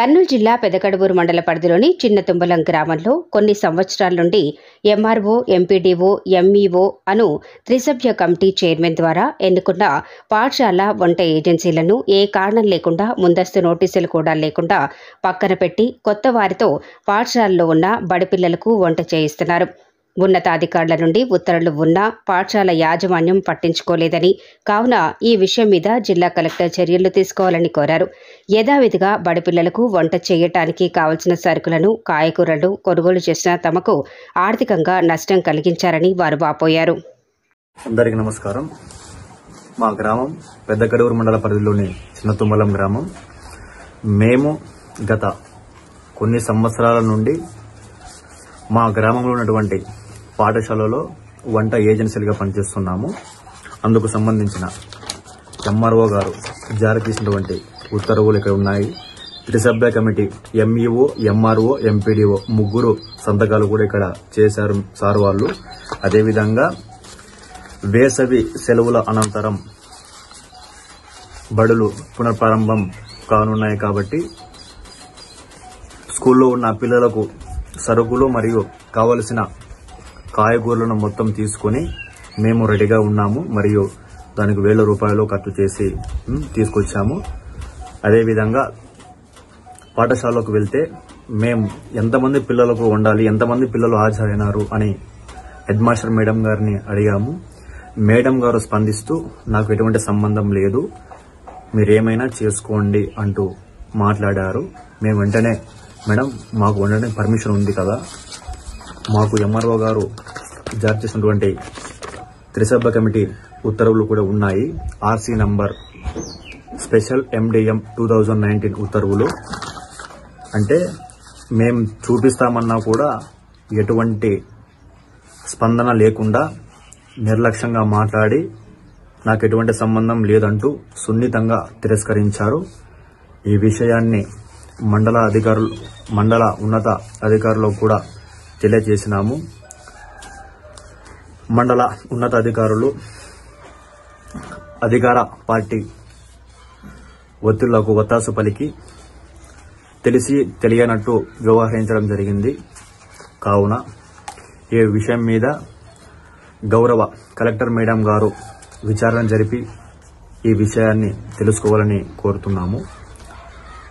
కర్నూలు జిల్లా పెదకడుబూరు మండల పరిధిలోని చిన్న తుంబలం గ్రామంలో కొన్ని సంవత్సరాల నుండి ఎంఆర్ఓ ఎంపీడీఓ ఎంఈఓ అను త్రిసభ్య కమిటీ చైర్మన్ ద్వారా ఎన్నుకున్న పాఠశాల వంట ఏజెన్సీలను ఏ కారణం లేకుండా ముందస్తు నోటీసులు కూడా లేకుండా పక్కన పెట్టి కొత్త వారితో పాఠశాలలో ఉన్న బడిపిల్లలకు వంట చేయిస్తున్నారు. ఉన్నతాధికారుల నుండి ఉత్తర్వులు ఉన్నా పాఠశాల యాజమాన్యం పట్టించుకోలేదని కావున ఈ విషయం మీద జిల్లా కలెక్టర్ చర్యలు తీసుకోవాలని కోరారు. యథావిధిగా బడిపిల్లలకు వంట చేయటానికి కావలసిన సరుకులను కాయకూరలు కొనుగోలు చేసిన తమకు ఆర్థికంగా నష్టం కలిగించారని వారు వాపోయారు. నమస్కారం. మా గ్రామం పెద్దకడూరు మండల పరిధిలోని చిన్నతుమ్మలం గ్రామం. మేము గత కొన్ని సంవత్సరాల నుండి మా గ్రామంలో ఉన్నటువంటి పాఠశాలలో వంట ఏజెన్సీలుగా పనిచేస్తున్నాము. అందుకు సంబంధించిన ఎంఆర్ఓ గారు జారీ చేసినటువంటి ఉత్తర్వులు ఇక్కడ ఉన్నాయి. త్రిసభ్య కమిటీ ఎంఈఓ ఎంఆర్ఓ ఎంపీడీఓ ముగ్గురు సంతకాలు కూడా ఇక్కడ చేశారు సార్ వాళ్ళు. అదేవిధంగా వేసవి సెలవుల అనంతరం బడులు పునఃప్రారంభం కానున్నాయి కాబట్టి స్కూల్లో ఉన్న పిల్లలకు సరుకులు మరియు కావలసిన కాయగూరలను మొత్తం తీసుకొని మేము రెడీగా ఉన్నాము. మరియు దానికి వేల రూపాయలు ఖర్చు చేసి తీసుకొచ్చాము. అదేవిధంగా పాఠశాలకు వెళ్తే మేము ఎంతమంది పిల్లలకు వండాలి ఎంతమంది పిల్లలు హాజరైనారు అని హెడ్ మాస్టర్ మేడం గారిని అడిగాము. మేడం గారు స్పందిస్తూ నాకు ఎటువంటి సంబంధం లేదు మీరేమైనా చేసుకోండి అంటూ మాట్లాడారు. మేము వెంటనే మేడం మాకు వండడానికి పర్మిషన్ ఉంది కదా మాకు ఎంఆర్ఓ గారు జారీ చేసినటువంటి త్రిసభ్య కమిటీ ఉత్తర్వులు కూడా ఉన్నాయి. RC number special MDM two thousand nineteen ఉత్తర్వులు. అంటే మేము చూపిస్తామన్నా కూడా ఎటువంటి స్పందన లేకుండా నిర్లక్ష్యంగా మాట్లాడి నాకు ఎటువంటి సంబంధం లేదంటూ సున్నితంగా తిరస్కరించారు. ఈ విషయాన్ని మండల అధికారులు మండల ఉన్నత అధికారులకు కూడా తెలియజేసినాము. మండల ఉన్నతాధికారులు అధికార పార్టీ ఒత్తిళ్ళకు ఒత్తాసు పలికి తెలిసి తెలియనట్టు వ్యవహరించడం జరిగింది. కావున ఈ విషయం మీద గౌరవ కలెక్టర్ మేడం గారు విచారణ జరిపి ఈ విషయాన్ని తెలుసుకోవాలని కోరుతున్నాము.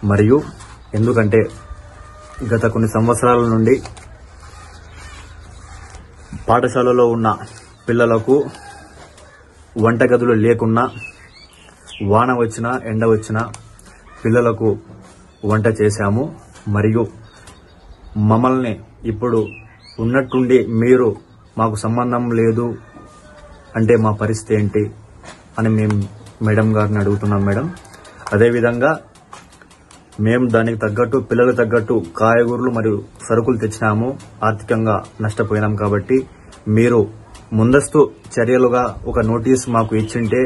మరియు ఎందుకంటే గత కొన్ని సంవత్సరాల నుండి పాఠశాలలో ఉన్న పిల్లలకు వంటగదులు లేకున్నా వాన వచ్చినా ఎండ వచ్చినా పిల్లలకు వంట చేశాము. మరియు మమ్మల్ని ఇప్పుడు ఉన్నట్టుండి మీరు మాకు సంబంధం లేదు అంటే మా పరిస్థితి ఏంటి అని మేము మేడం గారిని అడుగుతున్నాం మేడం. అదేవిధంగా మేము దానికి తగ్గట్టు పిల్లలకు తగ్గట్టు కాయగూరలు మరియు సరుకులు తెచ్చినాము. ఆర్థికంగా నష్టపోయినాం కాబట్టి మీరు ముందస్తు చర్యలుగా ఒక నోటీస్ మాకు ఇచ్చింటే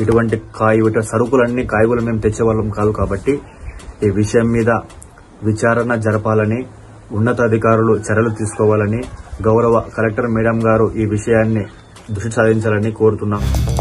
ఇటువంటి కాయ ఇటు సరుకులన్నీ కాయగూరలు మేము తెచ్చేవాళ్ళం కాదు కాబట్టి ఈ విషయం మీద విచారణ జరపాలని ఉన్నతాధికారులు చర్యలు తీసుకోవాలని గౌరవ కలెక్టర్ మేడం గారు ఈ విషయాన్ని దృష్టి సాధించాలని కోరుతున్నాం.